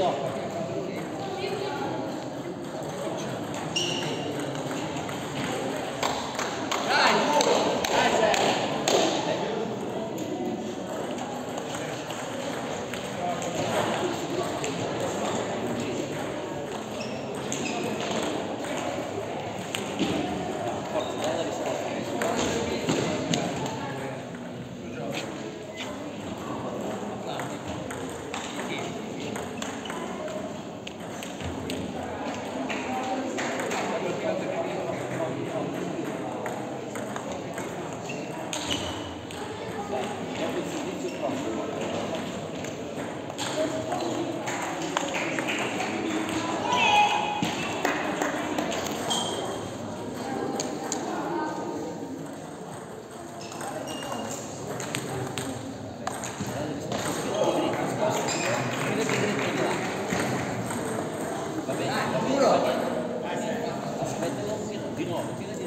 off. Va bene, va bene, va bene. Aspetta, di nuovo,